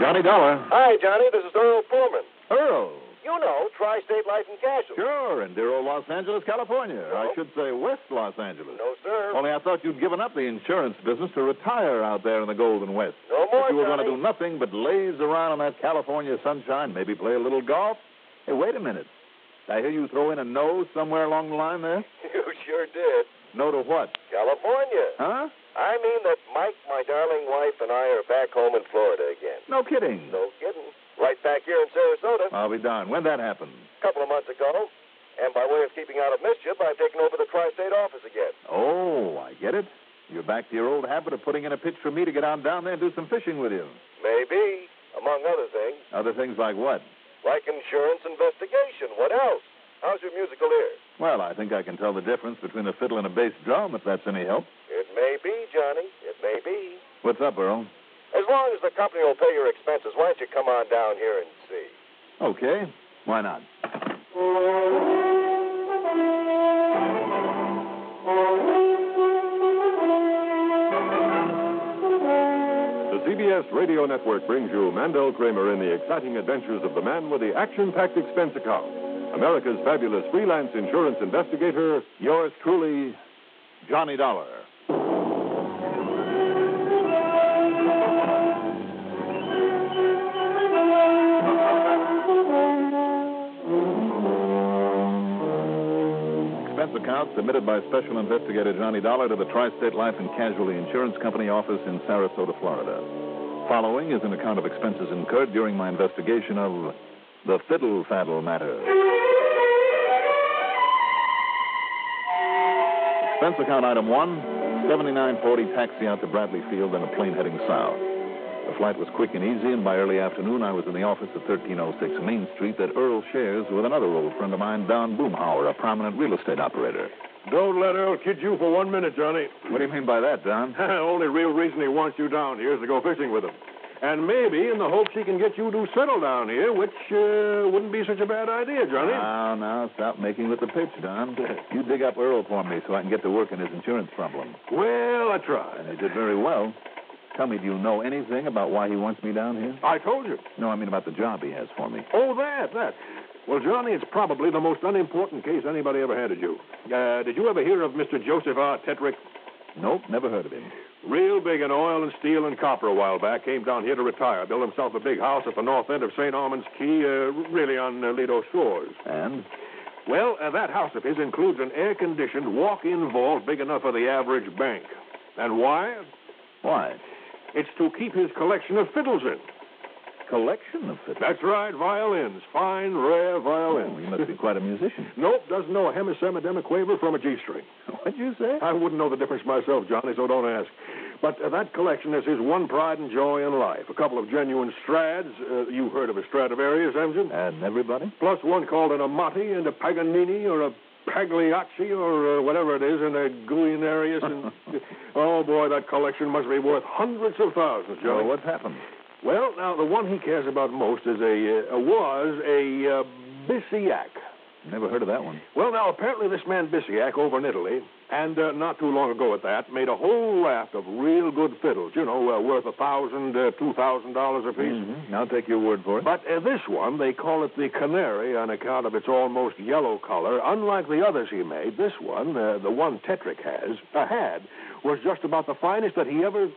Johnny Dollar. Hi, Johnny. This is Earl Pullman. Earl. You know, Tri-State Life and Casualty. Sure, in dear old Los Angeles, California. I should say West Los Angeles. No, sir. Only I thought you'd given up the insurance business to retire out there in the Golden West. No more, That you were going to do nothing but laze around in that California sunshine, maybe play a little golf. Hey, wait a minute. I hear you throw in a no somewhere along the line there. You sure did. No to what? California. Huh? I mean that Mike, my darling wife, and I are back home in Florida again. No kidding. No kidding. Right back here in Sarasota. I'll be darned. When'd that happened? A couple of months ago. And by way of keeping out of mischief, I've taken over the Tri-State office again. Oh, I get it. You're back to your old habit of putting in a pitch for me to get on down there and do some fishing with you. Maybe, among other things, Other things like what? like insurance investigation. What else? How's your musical ear? Well, I think I can tell the difference between a fiddle and a bass drum, if that's any help. It may be, Johnny. It may be. What's up, Earl? As long as the company will pay your expenses, why don't you come on down here and see? Okay. Why not? The CBS Radio Network brings you Mandel Kramer in the exciting adventures of the man with the action packed expense account. America's fabulous freelance insurance investigator, Yours truly, Johnny Dollar. Expense account submitted by Special Investigator Johnny Dollar to the Tri State Life and Casualty Insurance Company office in Sarasota, Florida. Following is an account of expenses incurred during my investigation of the Fiddle Faddle matter. Expense account item one, 7940 taxi out to Bradley Field and a plane heading south. The flight was quick and easy, and by early afternoon I was in the office at 1306 Main Street that Earl shares with another old friend of mine, Don Boomhauer, a prominent real estate operator. Don't let Earl kid you for one minute, Johnny. What do you mean by that, Don? Only real reason he wants you down here is to go fishing with him. And maybe in the hopes he can get you to settle down here, which uh, wouldn't be such a bad idea, Johnny. Now, now, stop making with the pitch, Don. You dig up Earl for me so I can get to work on his insurance problem. well, I tried. And you did very well. Tell me, do you know anything about why he wants me down here? I told you. No, I mean about the job he has for me. Oh, that, that. Well, Johnny, it's probably the most unimportant case anybody ever handed you. Uh, did you ever hear of Mr. Joseph R. Tetrick? Nope, never heard of him. Real big in oil and steel and copper a while back. Came down here to retire. Built himself a big house at the north end of St. Armand's Key, uh, really on uh, Lido Shores. And? Well, uh, that house of his includes an air-conditioned walk-in vault big enough for the average bank. And why? Why? It's to keep his collection of fiddles in. Collection of fiddles. That's right, violins. Fine, rare Oh, violins. you must be quite a musician. Nope, doesn't know a hemisemidemiquaver from a G-string. What'd you say? I wouldn't know the difference myself, Johnny, so don't ask. But uh, that collection is his one pride and joy in life. A couple of genuine Strads. Uh, you've heard of a Stradivarius, haven't you? And everybody? Plus one called an Amati and a Paganini or a Pagliacci or uh, whatever it is, and a Guarnerius. And, oh, boy, that collection must be worth hundreds of thousands, Joe. Well, what's happened? Well, now, the one he cares about most is a, uh, was a uh, Bisiach. Never heard of that one. Well, now, apparently this man Bisiach over in Italy, and uh, not too long ago at that, made a whole raft of real good fiddles, you know, uh, worth a thousand, uh, two thousand dollars apiece. Mm-hmm. I'll take your word for it. But uh, this one, they call it the Canary on account of its almost yellow color. Unlike the others he made, this one, uh, the one Tetrick has, uh, had, was just about the finest that he ever.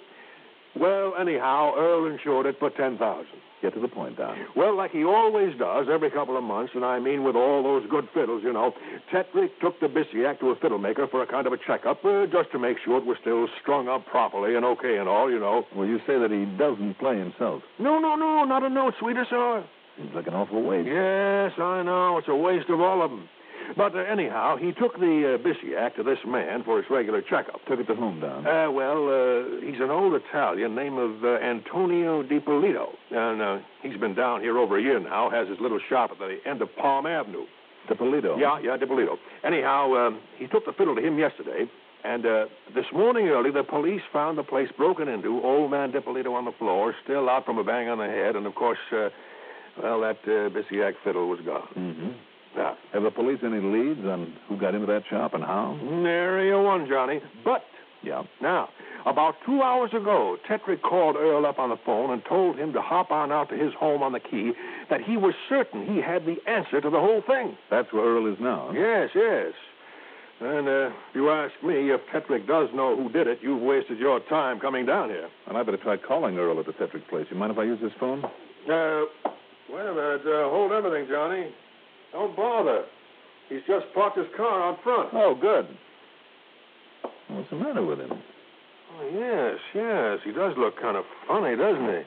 Well, anyhow, Earl insured it for ten thousand. Get to the point, Don. Well, like he always does every couple of months, and I mean with all those good fiddles, you know, Tetrick took the Bisiach to a fiddle maker for a kind of a checkup, uh, just to make sure it was still strung up properly and okay and all, you know. Well, you say that he doesn't play himself. No, no, no, not a note, sweeter sir. Seems like an awful waste. Yes, I know. It's a waste of all of them. But uh, anyhow, he took the uh, Bisiach to this man for his regular checkup. Took it to whom, Don? Uh, well, uh, he's an old Italian named of uh, Antonio DiPolito. And uh, he's been down here over a year now, has his little shop at the end of Palm Avenue. DiPolito. Yeah, yeah, DiPolito. Anyhow, um, he took the fiddle to him yesterday, and uh, this morning early, the police found the place broken into, old man DiPolito on the floor, still out from a bang on the head, and of course, uh, well, that uh, fiddle was gone. Mm-hmm. Now, Have the police any leads on who got into that shop and how? nary a one, Johnny. But Yeah. Now, about two hours ago, Tetrick called Earl up on the phone and told him to hop on out to his home on the key, that he was certain he had the answer to the whole thing. That's where Earl is now. huh? Yes, yes. And uh, if you ask me, if Tetrick does know who did it, you've wasted your time coming down here. And I better try calling Earl at the Tetrick place. You mind if I use this phone? Uh, wait a minute. Uh, hold everything, Johnny. Don't bother. He's just parked his car out front. Oh, good. What's the matter with him? Oh, yes, yes. He does look kind of funny, doesn't he?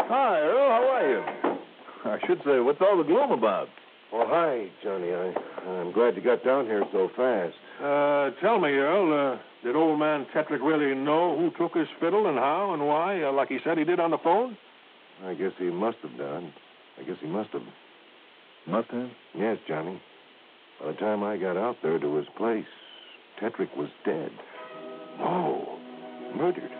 Hi, Earl. How are you? I should say, what's all the gloom about? Well, hi, Johnny. I, I'm glad you got down here so fast. Uh, tell me, Earl, uh, did old man Tetrick really know who took his fiddle and how and why, uh, like he said he did on the phone? I guess he must have done. I guess he must have. Have. Yes, Johnny. By the time I got out there to his place, Tetrick was dead. No, murdered.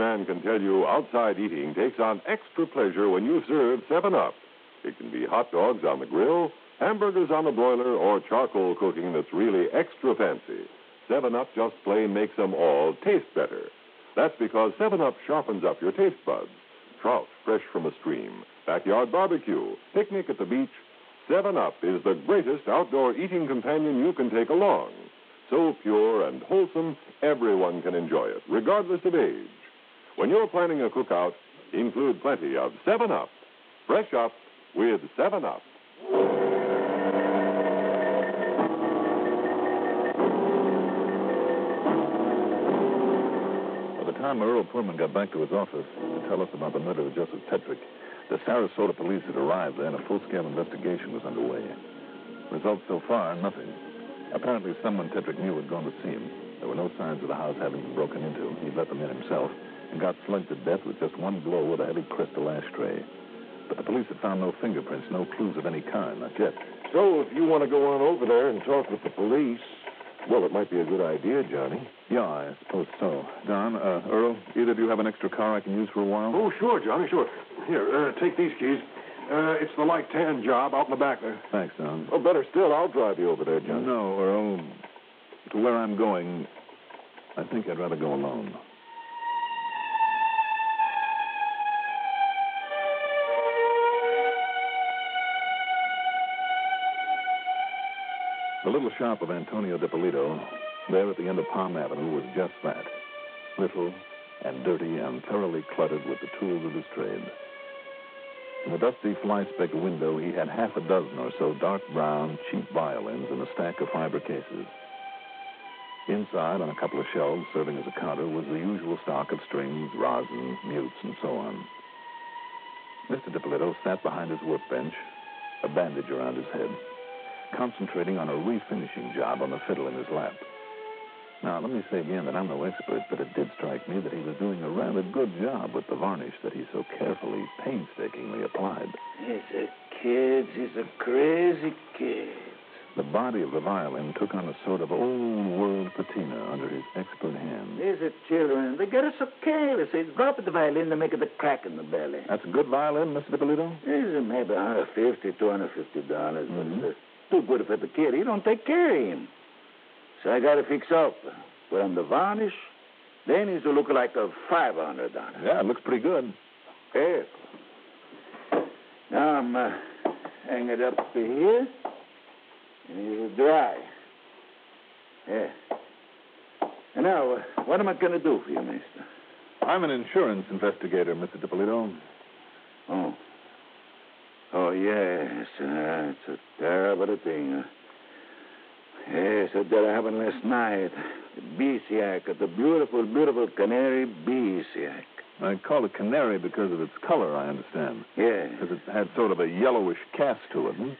Man can tell you outside eating takes on extra pleasure when you serve 7 Up. It can be hot dogs on the grill, hamburgers on the broiler, or charcoal cooking that's really extra fancy. 7 Up just plain makes them all taste better. That's because 7 Up sharpens up your taste buds. Trout fresh from a stream, backyard barbecue, picnic at the beach. 7 Up is the greatest outdoor eating companion you can take along. So pure and wholesome, everyone can enjoy it, regardless of age. When you're planning a cookout, include plenty of 7 Up. Fresh up with 7 Up. By the time Earl Pullman got back to his office to tell us about the murder of Joseph Tetrick, the Sarasota police had arrived there and a full-scale investigation was underway. Results so far, nothing. Apparently, someone Tetrick knew had gone to see him. There were no signs of the house having been broken into. He'd let them in himself and got slugged to death with just one blow with a heavy crystal ashtray. But the police had found no fingerprints, no clues of any kind, not yet. So, if you want to go on over there and talk with the police, well, it might be a good idea, Johnny. Yeah, I suppose so. Don, uh, Earl, either of you have an extra car I can use for a while? Oh, sure, Johnny, sure. Here, uh, take these keys. Uh, it's the light tan job out in the back there. Thanks, Don. Oh, better still, I'll drive you over there, Johnny. No, Earl. To where I'm going, I think I'd rather go alone. The little shop of Antonio DiPolito, there at the end of Palm Avenue, was just that. Little and dirty and thoroughly cluttered with the tools of his trade. In the dusty fly-specked window, he had half a dozen or so dark brown, cheap violins in a stack of fiber cases. Inside, on a couple of shelves serving as a counter, was the usual stock of strings, rosins, mutes, and so on. Mr. DiPolito sat behind his workbench, a bandage around his head, concentrating on a refinishing job on the fiddle in his lap. Now, let me say again that I'm no expert, but it did strike me that he was doing a rather good job with the varnish that he so carefully, painstakingly applied. He's a kid. He's a crazy kid. The body of the violin took on a sort of old-world patina under his expert hand. These are children. They get us so careless. They drop the violin to make it a crack in the belly. That's a good violin, Mr. DiPolito? These are maybe $150, $250, dollars, Mhm. Too good for the kid. He don't take care of him. So I got to fix up. Put on the varnish. Then he's to look like a $500. Yeah, it looks pretty good. Yes. Now I'm uh, hang it up to here. And it'll dry. Yeah. And now, uh, what am I going to do for you, mister? I'm an insurance investigator, Mr. DiPolito. Oh. Oh, yes. Uh, it's a terrible thing. Yes, that that happened last night. The Bisiach, the beautiful, beautiful canary Bisiach. I call it canary because of its color, I understand. Yeah. Because it had sort of a yellowish cast to it. Hmm?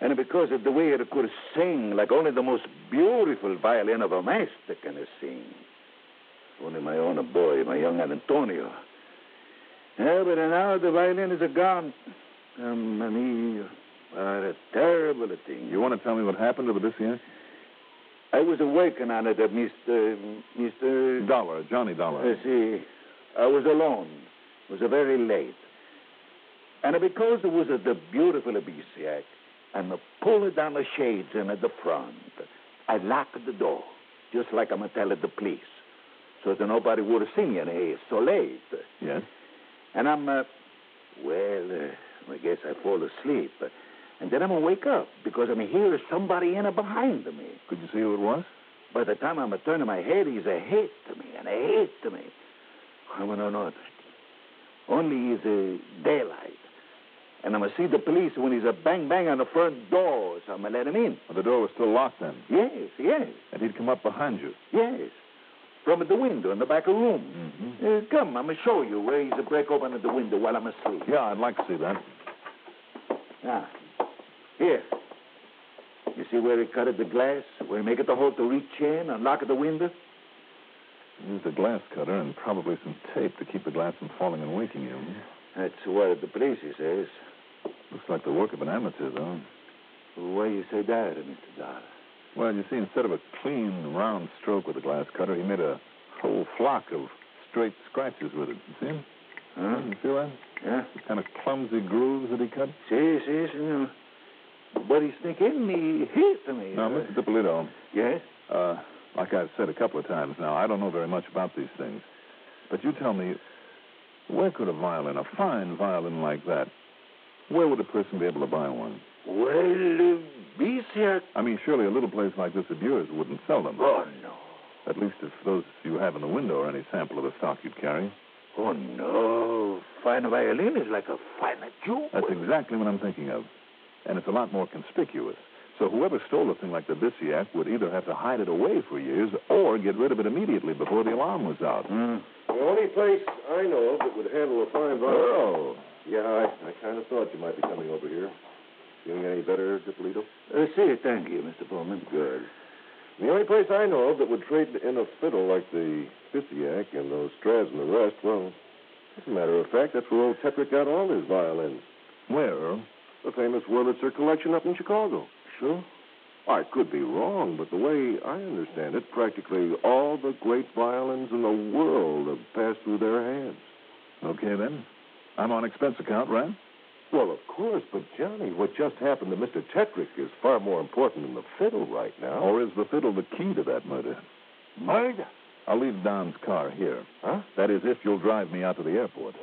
And because of the way it could sing like only the most beautiful violin of a master can sing. Only my own boy, my young Antonio. Yeah, but now the violin is gone. Mamma mia. What a terrible thing. You want to tell me what happened to the Bisiach? I was awakened on it, uh, Mr. Mr. Dollar, Johnny Dollar. Uh, see, I was alone. It was uh, very late. And because it was uh, the beautiful Abisiak, and I pulled down the shades in at the front, I locked the door, just like I'm telling the police, so that nobody would have seen me and it's so late. Yes? And I'm, uh, well, uh, I guess I fall asleep. And then I'm going to wake up because I'm hearing somebody in a behind me. Could you see who it was? By the time I'm turning my head, he's a hit to me and a hit to me. I want to know it. Only is a daylight. And I'm going to see the police when he's a bang bang on the front door, so I'm going to let him in. Well, the door was still locked then. Yes, yes, And he'd come up behind you. yes. From the window in the back of the room. Mm-hmm. Uh, come, I'm going to show you where he's a break open at the window while I'm asleep. Yeah, I'd like to see that. Now, here. You see where he cut at the glass? Where he make it the hole to reach in and lock at the window? Used a glass cutter and probably some tape to keep the glass from falling and waking you. That's what the police says. Looks like the work of an amateur, though. Why you say that, Mr. Dollar? Well, you see, instead of a clean, round stroke with a glass cutter, he made a whole flock of straight scratches with it. You see him? Huh? You feel that? Yeah? The kind of clumsy grooves that he cut? See, see, senor. But he's thinking he hit me. Now, Mr. Dippolito, Yes? uh, like I've said a couple of times now, I don't know very much about these things. But you tell me, where could a violin, a fine violin like that, where would a person be able to buy one? Well, uh, Bisiach. I mean, surely a little place like this of yours wouldn't sell them. Oh, no. At least if those you have in the window are any sample of the stock you'd carry. Oh, no. Fine violin is like a fine jewel. That's exactly what I'm thinking of. And it's a lot more conspicuous. So whoever stole a thing like the Bisiach would either have to hide it away for years or get rid of it immediately before the alarm was out. Hmm. The only place I know of that would handle a fine violin. Oh. Yeah, I, I kind of thought you might be coming over here. Feeling any better, Dippolito? Uh, see, thank you, Mr. Pullman. Good. The only place I know of that would trade in a fiddle like the Bisiach and those Strads and the rest, well, as a matter of fact, that's where old Tetrick got all his violins. Where, The famous Wurlitzer collection up in Chicago. Sure? I could be wrong, but the way I understand it, practically all the great violins in the world have passed through their hands. Okay, then. I'm on expense account, right? Well, of course, but Johnny, what just happened to Mr. Tetrick is far more important than the fiddle right now. Or is the fiddle the key to that murder? Murder? I'll leave Don's car here. Huh? That is, if you'll drive me out to the airport.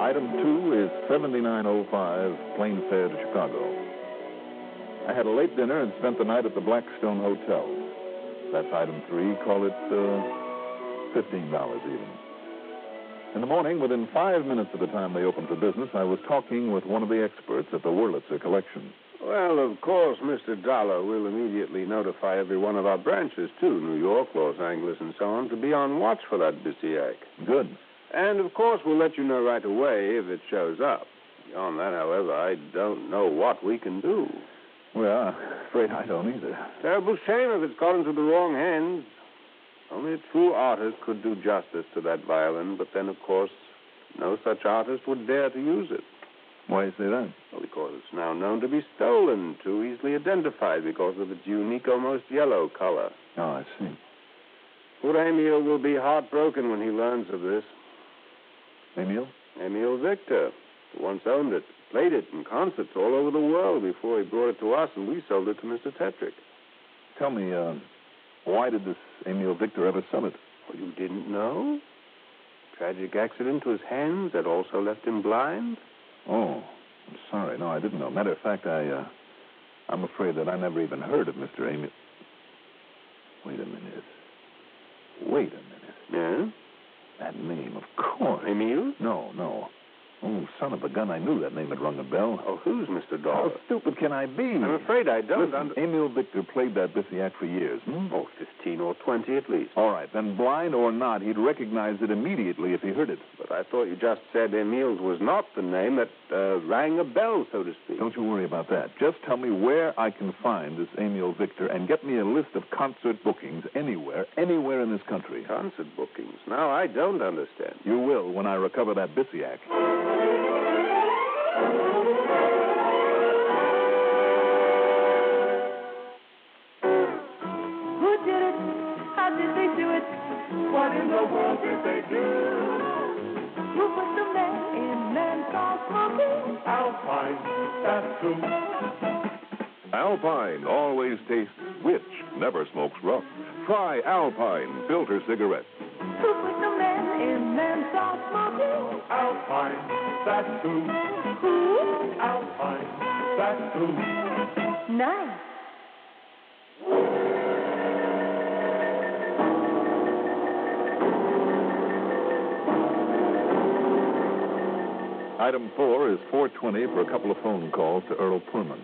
Item two is 7905, plane fare to Chicago. I had a late dinner and spent the night at the Blackstone Hotel. That's item three. Call it uh, $15 even. In the morning, within five minutes of the time they opened for business, I was talking with one of the experts at the Wurlitzer collection. Well, of course, Mr. Dollar will immediately notify every one of our branches, too, New York, Los Angeles, and so on, to be on watch for that Bisiach. Good. And, of course, we'll let you know right away if it shows up. Beyond that, however, I don't know what we can do. Well, I'm afraid I don't either. Terrible shame if it's got into the wrong hands. Only a true artist could do justice to that violin, but then, of course, no such artist would dare to use it. Why you say that? Well, because it's now known to be stolen, too easily identified because of its unique, almost yellow color. Oh, I see. Poor Emil will be heartbroken when he learns of this. Emil? Emil Victor, who once owned it, played it in concerts all over the world before he brought it to us, and we sold it to Mr. Tetrick. Tell me, uh, why did this Emil Victor ever sell it? Oh, you didn't know? Tragic accident to his hands that also left him blind? Oh, I'm sorry. No, I didn't know. Matter of fact, I, uh, I'm afraid that I never even heard of Mr. Emil. Wait a minute. Wait a minute. Yeah? That name, of course. Emil? No, no. Oh, son of a gun, I knew that name had rung a bell. Oh, who's Mr. How stupid can I be? I'm afraid I don't Listen, under- Emil Victor played that Bisiach for years. Hmm? Oh, 15 or 20 at least. All right, then blind or not, he'd recognize it immediately if he heard it. But I thought you just said Emil's was not the name that uh, rang a bell, so to speak. Don't you worry about that. Just tell me where I can find this Emil Victor and get me a list of concert bookings anywhere, anywhere in this country. Concert bookings. Now, I don't understand. You will when I recover that Bisiach. Alpine, that's who. Put the man in man soft bubble? Alpine always tastes rich, never smokes rough. Try Alpine filter cigarettes. Who put the man in man's smoking? Alpine, that's who. Who? Alpine, that's who. Nice. Item four is 420 for a couple of phone calls to Earl Pullman.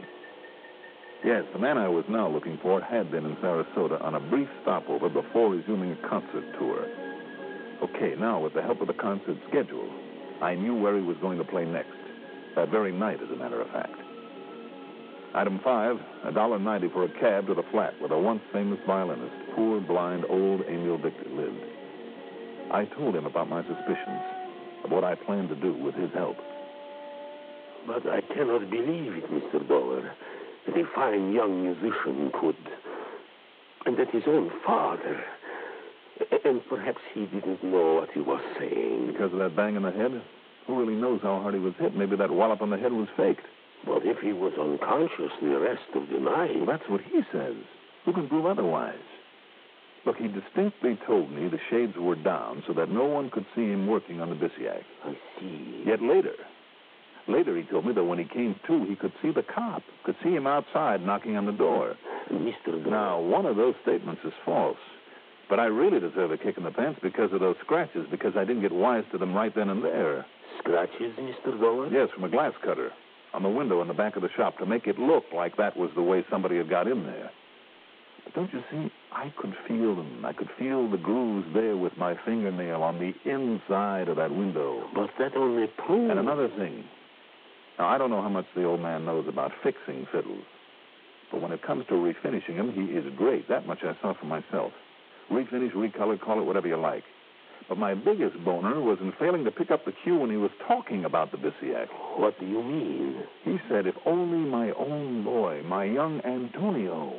Yes, the man I was now looking for had been in Sarasota on a brief stopover before resuming a concert tour. Okay, now with the help of the concert schedule, I knew where he was going to play next. That very night, as a matter of fact. Item five, a dollar ninety for a cab to the flat where the once famous violinist, poor blind old Emil Victor lived. I told him about my suspicions of what I planned to do with his help. But I cannot believe it, Mr. Dollar, that a fine young musician could. And that his own father. And perhaps he didn't know what he was saying. Because of that bang in the head? Who really knows how hard he was hit? Maybe that wallop on the head was faked. But if he was unconscious the rest of the night. Well, that's what he says. Who can prove otherwise? Look, he distinctly told me the shades were down so that no one could see him working on the Bisiach. I see. Yet later, later he told me that when he came to, he could see the cop, could see him outside knocking on the door. Mr. Now, one of those statements is false. But I really deserve a kick in the pants because of those scratches, because I didn't get wise to them right then and there. Scratches, Mr. Dollar? Yes, from a glass cutter on the window in the back of the shop to make it look like that was the way somebody had got in there. But don't you see, I could feel them. I could feel the grooves there with my fingernail on the inside of that window. But that only proves. And another thing. Now, I don't know how much the old man knows about fixing fiddles. But when it comes to refinishing them, he is great. That much I saw for myself. Refinish, recolor, call it whatever you like. But my biggest boner was in failing to pick up the cue when he was talking about the Bisiach. What do you mean? He said, if only my own boy, my young Antonio.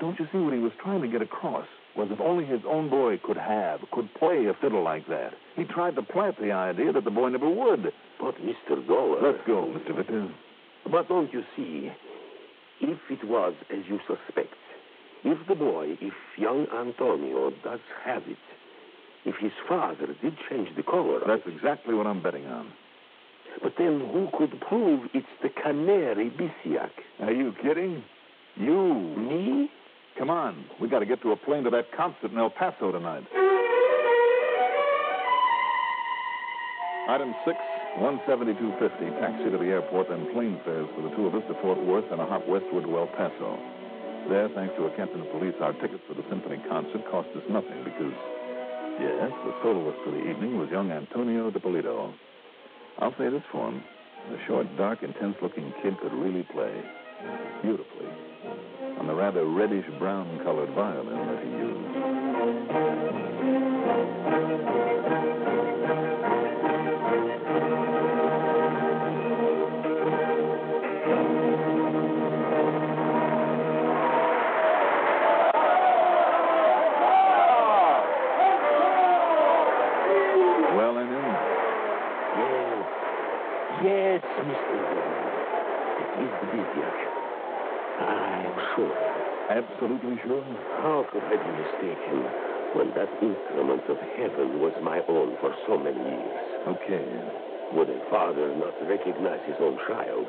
Don't you see what he was trying to get across? Was if only his own boy could have, could play a fiddle like that. He tried to plant the idea that the boy never would. But, Mr. Dollar. Let's go, Mr. Victor. But don't you see, if it was as you suspect, if the boy, if young Antonio does have it, if his father did change the color, That's exactly what I'm betting on. but then who could prove it's the Canary Bisiach? Are you kidding? You. Me? Come on. We got to get to a plane to that concert in El Paso tonight. Item six, one seventy-two fifty. Taxi to the airport, then plane fares for the two of us to Fort Worth and a hop westward to El Paso. There, thanks to a captain of police, our tickets for the symphony concert cost us nothing because, yes, the soloist for the evening was young Antonio DiPolito. I'll say this for him: the short, dark, intense-looking kid could really play beautifully on the rather reddish-brown colored violin that he used. Sure? How could I be mistaken when that instrument of heaven was my own for so many years? Okay. Would a father not recognize his own child?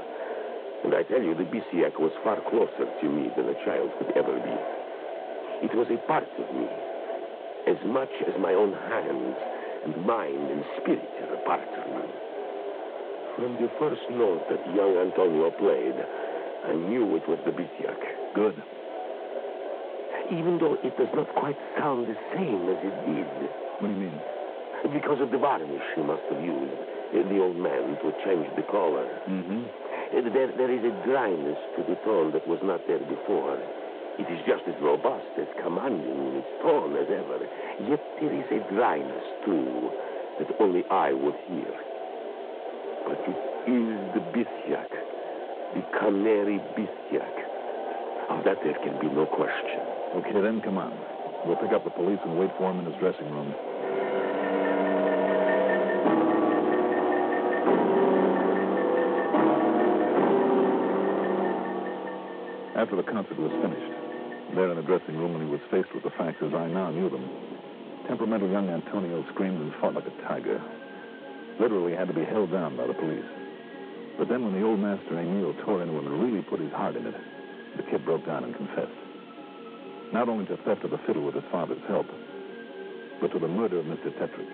And I tell you, the Bisiach was far closer to me than a child could ever be. It was a part of me, as much as my own hands and mind and spirit are a part of me. From the first note that young Antonio played, I knew it was the Bisiach. Good. Even though it does not quite sound the same as it did. What do you mean? Because of the varnish he must have used, the old man, to change the color. Mm-hmm. Uh, There, there is a dryness to the tone that was not there before. It is just as robust, as commanding in its tone as ever. Yet there is a dryness, too, that only I would hear. But it is the Bisiach, the Canary Bisiach. Of that there can be no question. Okay, then come on. We'll pick up the police and wait for him in his dressing room. After the concert was finished, there in the dressing room, when he was faced with the facts as I now knew them, temperamental young Antonio screamed and fought like a tiger. Literally had to be held down by the police. But then when the old master Emil tore into him and really put his heart in it, the kid broke down and confessed. Not only to theft of the fiddle with his father's help, but to the murder of Mr. Tetrick.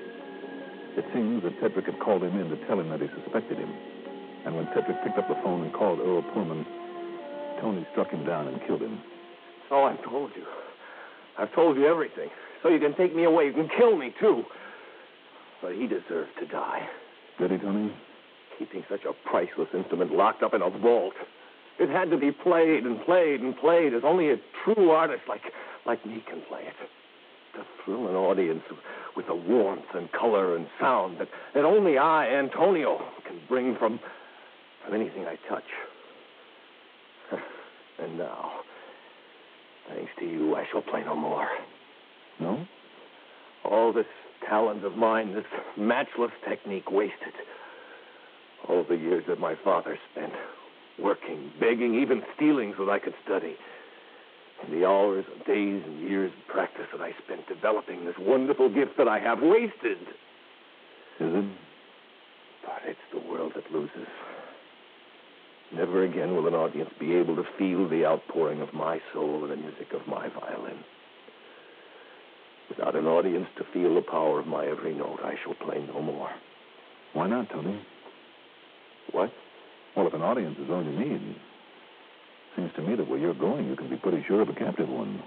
It seems that Tetrick had called him in to tell him that he suspected him. And when Tetrick picked up the phone and called Earl Pullman, Tony struck him down and killed him. That's all I've told you. I've told you everything. So you can take me away. You can kill me, too. But he deserves to die. Did he, Tony? Keeping such a priceless instrument locked up in a vault. It had to be played and played and played as only a true artist like, like me can play it. To thrill an audience with the warmth and color and sound that, that only I, Antonio, can bring from, from anything I touch. And now, thanks to you, I shall play no more. No? All this talent of mine, this matchless technique wasted. All the years that my father spent working, begging, even stealing so that I could study. And the hours and days and years of practice that I spent developing this wonderful gift that I have wasted. Is it? But it's the world that loses. Never again will an audience be able to feel the outpouring of my soul in the music of my violin. Without an audience to feel the power of my every note, I shall play no more. Why not, Tony? What? Well, if an audience is all you need, it seems to me that where you're going, you can be pretty sure of a captive one.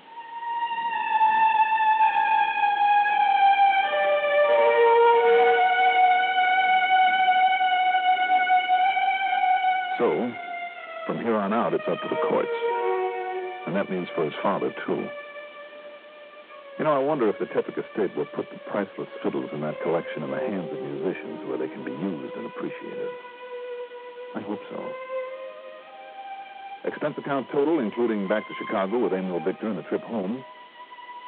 So, from here on out, it's up to the courts. And that means for his father, too. You know, I wonder if the Tetrick estate will put the priceless fiddles in that collection in the hands of musicians where they can be used and appreciated. I hope so. Expense account total, including back to Chicago with Emil Victor and the trip home.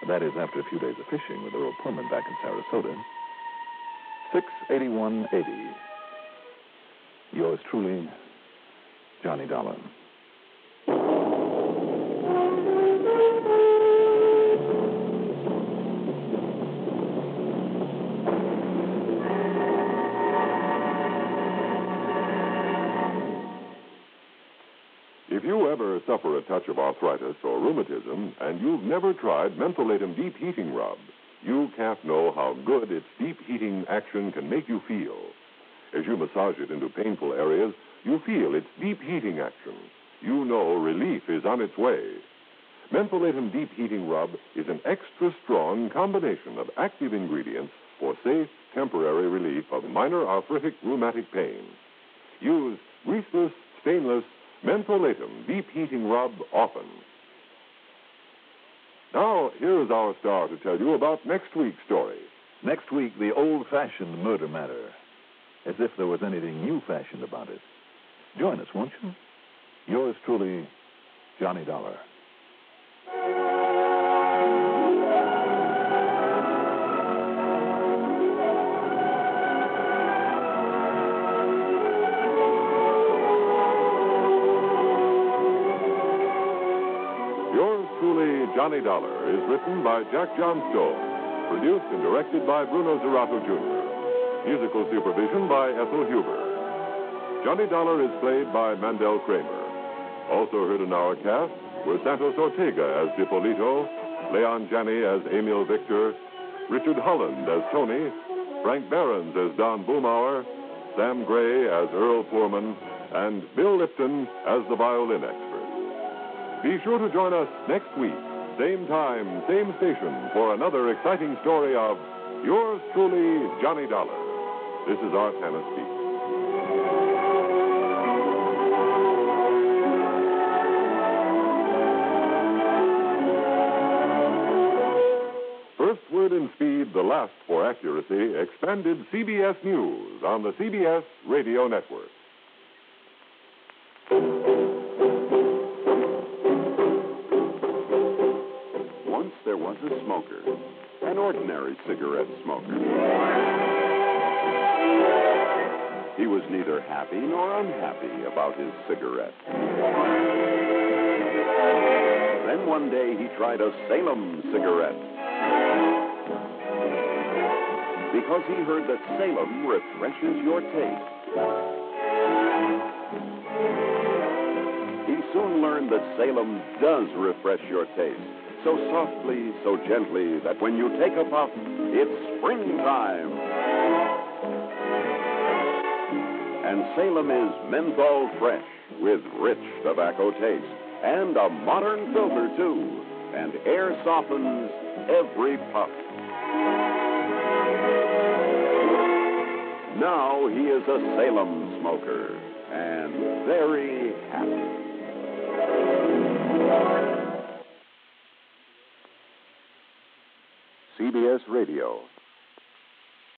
That is after a few days of fishing with Earl Pullman back in Sarasota. Six eighty-one eighty. Yours truly, Johnny Dollar. Ever suffer a touch of arthritis or rheumatism and you've never tried Mentholatum Deep Heating Rub, you can't know how good its deep heating action can make you feel. As you massage it into painful areas, you feel its deep heating action. You know relief is on its way. Mentholatum Deep Heating Rub is an extra strong combination of active ingredients for safe, temporary relief of minor arthritic rheumatic pain. Use greaseless, stainless Mentholatum Deep Heating Rub often. Now, here's our star to tell you about next week's story. Next week, the old-fashioned murder matter. As if there was anything new-fashioned about it. Join us, won't you? Yours truly, Johnny Dollar. Johnny Dollar, is written by Jack Johnstone, produced and directed by Bruno Zirato Jr., musical supervision by Ethel Huber. Johnny Dollar is played by Mandel Kramer. Also heard in our cast were Santos Ortega as Dipolito, Leon Janney as Emil Victor, Richard Holland as Tony, Frank Behrens as Don Boomauer, Sam Gray as Earl Foreman, and Bill Lipton as the violin expert. Be sure to join us next week, same time, same station, for another exciting story of yours truly, Johnny Dollar. This is Art Hanna speaking. First word in speed, the last for accuracy, expanded CBS News on the CBS Radio Network. Ordinary cigarette smoker. He was neither happy nor unhappy about his cigarette. Then one day he tried a Salem cigarette. Because he heard that Salem refreshes your taste. He soon learned that Salem does refresh your taste. So softly, so gently, that when you take a puff, it's springtime. And Salem is menthol fresh with rich tobacco taste and a modern filter, too. And air softens every puff. Now he is a Salem smoker and very happy. CBS Radio